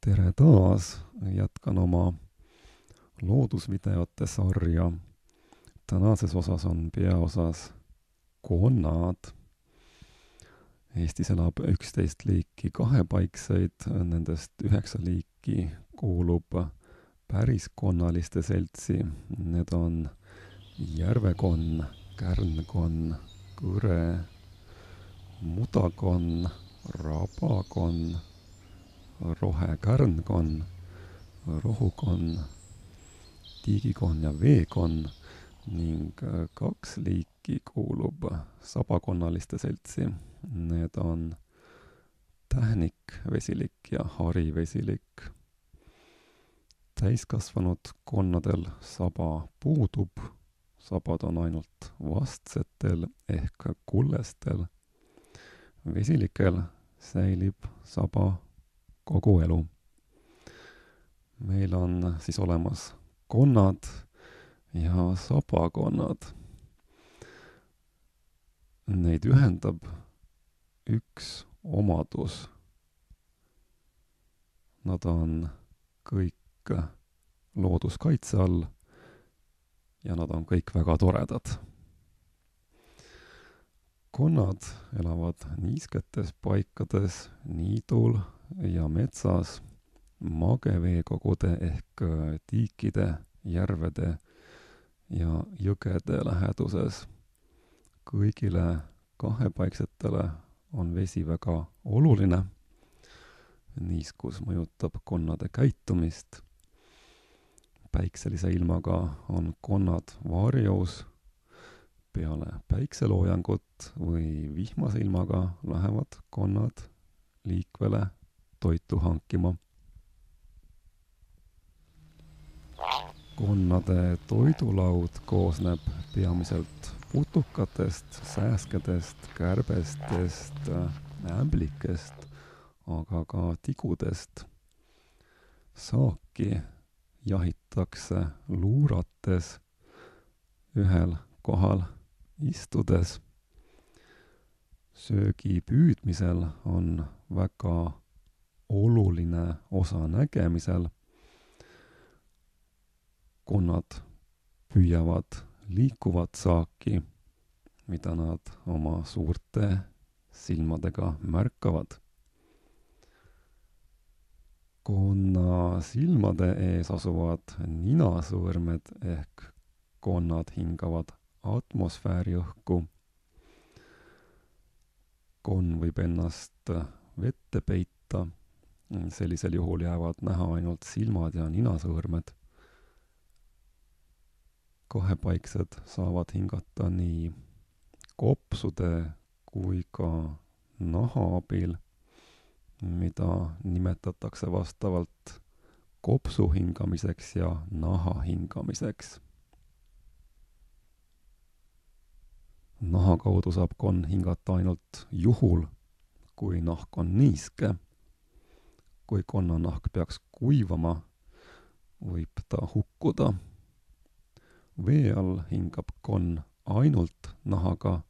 tere taas, jätkan oma loodusvideote sarja. tänases osas on peaosas konnad. Eestis elab üksteist liiki kahepaikseid, nendest üheksa liiki kuulub päriskonnaliste seltsi. Need on järvekonn, kärnkonn, kõre, mudakonn, rabakonn, rohekärnkonn, rohukonn, tiigikonn ja veekonn ning kaks liiki kuulub sabakonnaliste seltsi. Need on tähnikvesilik ja harivesilik. täiskasvanud konnadel saba puudub, sabad on ainult vastsetel ehk kullestel. vesilikel säilib saba kogu elu. meil on siis olemas konnad ja sabakonnad. Neid ühendab üks omadus. Nad on kõik looduskaitse all ja nad on kõik väga toredad. Konnad elavad niisketes paikades, niidul ja metsas mageveekogude ehk tiikide, järvede ja jõgede läheduses. kõigile kahepaiksetele on vesi väga oluline. niiskus mõjutab konnade käitumist. päikselise ilmaga on konnad varjus. Peale päikseloojangut või vihmase ilmaga lähevad konnad liikvele toitu hankima. konnade toidulaud koosneb peamiselt putukatest, sääskedest, kärbestest, ämblikest, aga ka tigudest. saaki jahitakse luurates, ühel kohal istudes. söögi püüdmisel on väga oluline osa nägemisel. konnad püüavad liikuvat saaki, mida nad oma suurte silmadega märkavad. konna silmade ees asuvad ninasõõrmed ehk konnad hingavad atmosfääri õhku. konn võib ennast vette peita, sellisel juhul jäävad näha ainult silmad ja ninasõõrmed kahepaiksed saavad hingata nii kopsude kui ka naha abil, mida nimetatakse vastavalt kopsu hingamiseks ja naha hingamiseks. Naha kaudu saab konn hingata ainult juhul, kui nahk on niiske. kui konnanahk peaks kuivama, võib ta hukkuda vee all hingab konn ainult nahaga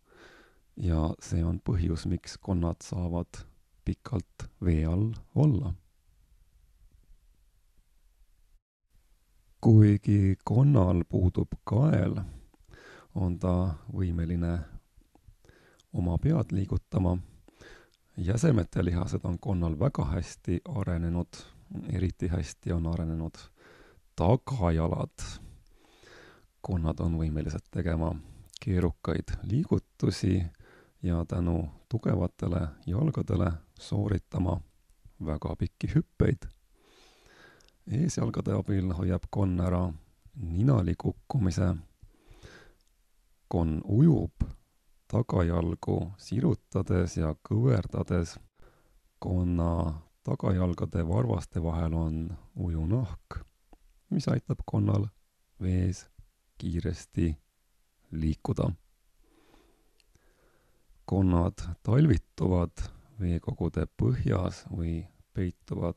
ja see on põhjus, miks konnad saavad pikalt vee all olla. kuigi konnal puudub kael, on ta võimeline oma pead liigutama. jäsemete lihased on konnal väga hästi arenenud, eriti hästi on arenenud tagajalad konnad on võimelised tegema keerukaid liigutusi ja tänu tugevatele jalgadele sooritama väga pikki hüppeid. eesjalgade abil hoiab konn ära ninali kukkumise. Konn ujub tagajalgu sirutades ja kõverdades. konna tagajalgade varvaste vahel on ujunahk, mis aitab konnal vees kiiresti liikuda. konnad talvituvad veekogude põhjas või peituvad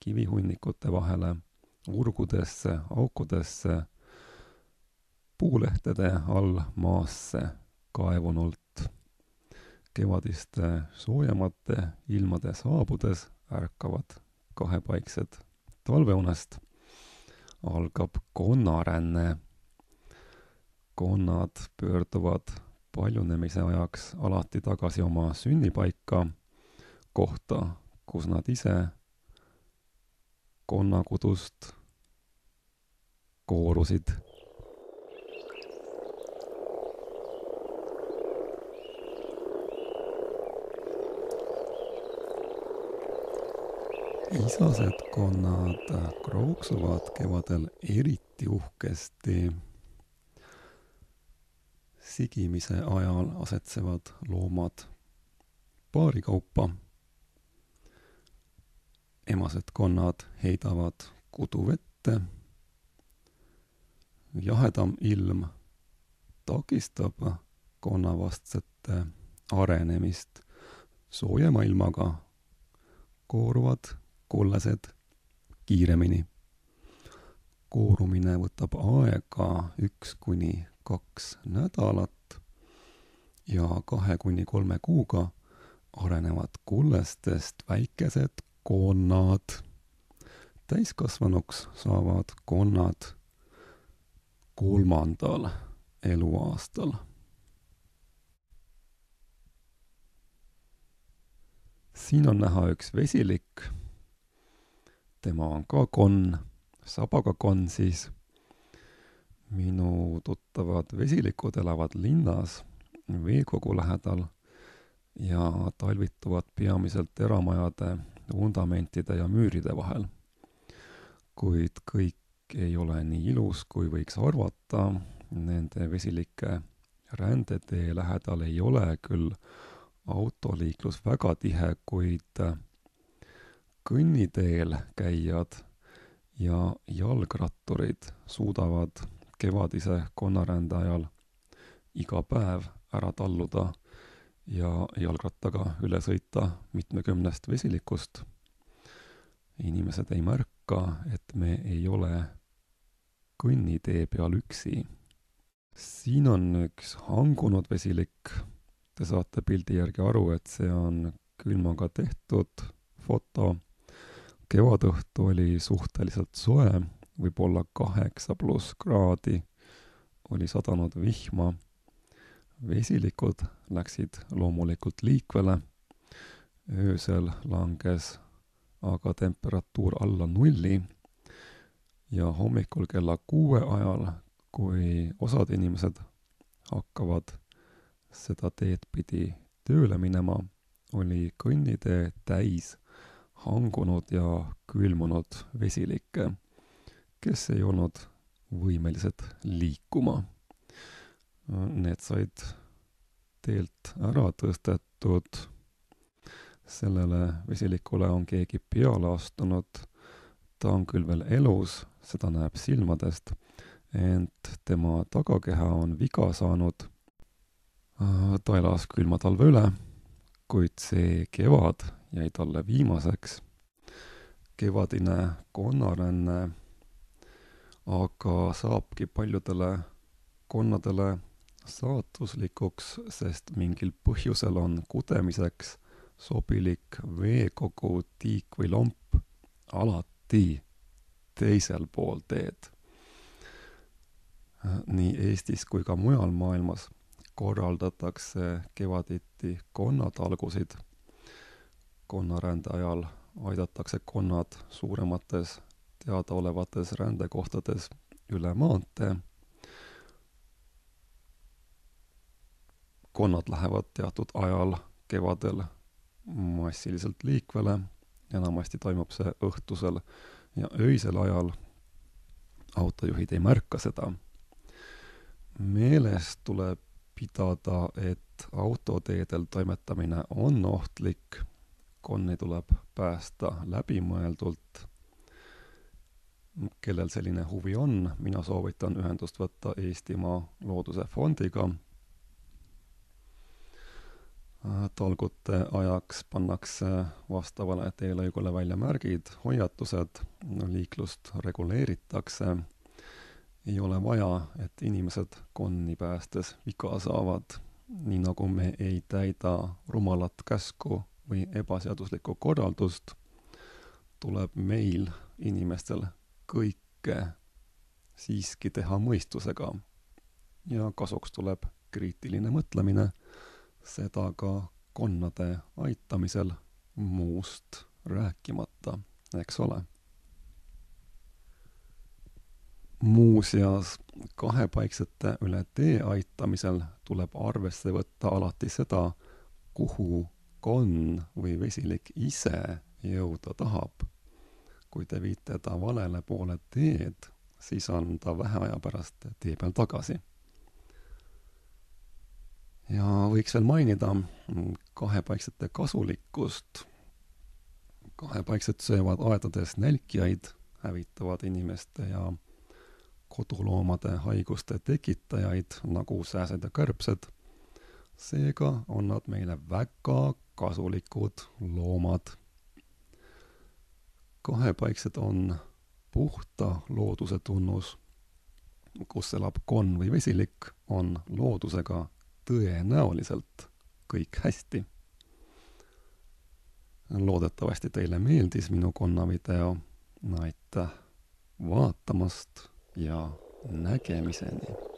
kivihunnikute vahele, urgudesse, aukudesse, puulehtede all maasse kaevunult. kevadiste soojemate ilmade saabudes ärkavad kahepaiksed talveunest, algab konnaränne. konnad pöörduvad paljunemise ajaks alati tagasi oma sünnipaika, kohta, kus nad ise konnakudust koorusid isased konnad krooksuvad kevadel eriti uhkesti. sigimise ajal asetsevad loomad paarikaupa. emased konnad heidavad kudu vette. jahedam ilm takistab konnavastsete arenemist. soojema ilmaga kooruvad kollased kiiremini. koorumine võtab aega üks kuni kaks nädalat ja kahe kuni kolme kuuga arenevad kullestest väikesed konnad. täiskasvanuks saavad konnad kolmandal eluaastal. siin on näha üks vesilik tema on ka konn, sabaga konn siis. minu tuttavad vesilikud elavad linnas, veekogu lähedal ja talvituvad peamiselt eramajade vundamentide ja müüride vahel. kuid kõik ei ole nii ilus, kui võiks arvata, nende vesilike rändetee lähedal ei ole küll autoliiklus väga tihe, kuid kõnniteel käijad ja jalgratturid suudavad kevadise konnarände ajal iga päev ära talluda ja jalgrattaga üle sõita mitmekümnest vesilikust. inimesed ei märka, et me ei ole kõnnitee peal üksi. siin on üks hangunud vesilik. Te saate pildi järgi aru, et see on külmaga tehtud foto kevadõhtu oli suhteliselt soe, võib-olla kaheksa pluss kraadi, oli sadanud vihma, vesilikud läksid loomulikult liikvele, öösel langes aga temperatuur alla nulli. Ja hommikul kella kuue ajal, kui osad inimesed hakkavad seda teed pidi tööle minema, oli kõnnitee täis hangunud ja külmunud vesilikke, kes ei olnud võimelised liikuma. Need said teelt ära tõstetud, sellele vesilikule on keegi peale astunud, ta on küll veel elus, seda näeb silmadest, ent tema tagakeha on viga saanud. ta elas külma talve üle, kuid see kevad jäi talle viimaseks. kevadine konnaränne aga saabki paljudele konnadele saatuslikuks, sest mingil põhjusel on kudemiseks sobilik veekogu, tiik või lomp alati teisel pool teed. nii Eestis kui ka mujal maailmas korraldatakse kevaditi konnatalgusid konnarände ajal aidatakse konnad suuremates teadaolevates rändekohtades üle maantee. konnad lähevad teatud ajal kevadel massiliselt liikvele, enamasti toimub see õhtusel ja öisel ajal. autojuhid ei märka seda. meeles tuleb pidada, et autoteedel toimetamine on ohtlik konni tuleb päästa läbimõeldult. kellel selline huvi on, mina soovitan ühendust võtta Eestimaa Looduse Fondiga. talgute ajaks pannakse vastavale teelõigule välja märgid, hoiatused, liiklust reguleeritakse. ei ole vaja, et inimesed konni päästes viga saavad, nii nagu me ei täida rumalat käsku või ebaseaduslikku korraldust tuleb meil, inimestel, kõike siiski teha mõistusega. ja kasuks tuleb kriitiline mõtlemine, seda ka konnade aitamisel, muust rääkimata, eks ole. muuseas, kahepaiksete üle tee aitamisel tuleb arvesse võtta alati seda, kuhu konn või vesilik ise jõuda tahab. kui te viite ta valele poole teed, siis on ta vähe aja pärast tee peal tagasi. ja võiks veel mainida kahepaiksete kasulikkust. kahepaiksed söövad aedades nälkijaid, hävitavad inimeste ja koduloomade haiguste tekitajaid nagu sääsed ja kärbsed. seega on nad meile väga kasulikud loomad. kahepaiksed on puhta looduse tunnus. kus elab konn või vesilik, on loodusega tõenäoliselt kõik hästi. loodetavasti teile meeldis minu konnavideo. aitäh vaatamast ja nägemiseni